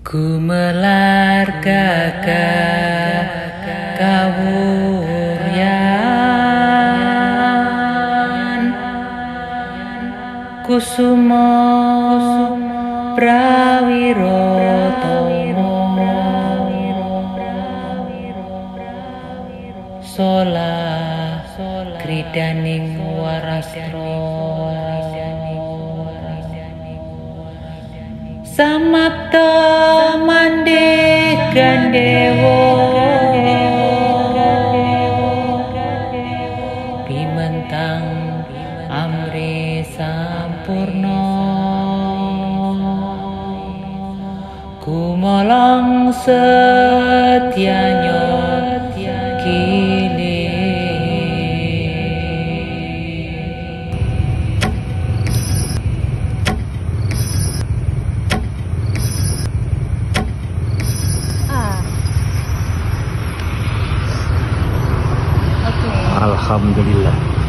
Gumelar gagah kawuryan. Kusuma prawiro tomo. Sola kridaning warastro samapta mande gandewo bimantang amri sampurno. Kumalang setyanya Alhamdulillah